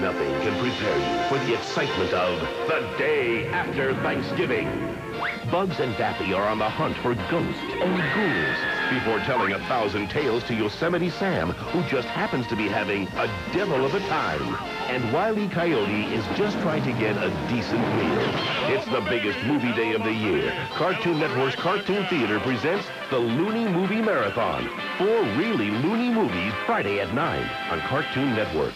Nothing can prepare you for the excitement of the day after Thanksgiving. Bugs and Daffy are on the hunt for ghosts and ghouls before telling a thousand tales to Yosemite Sam, who just happens to be having a devil of a time. And Wile Coyote is just trying to get a decent meal. It's the biggest movie day of the year. Cartoon Network's Cartoon Theater presents the Looney Movie Marathon. Four really loony movies Friday at 9 on Cartoon Network.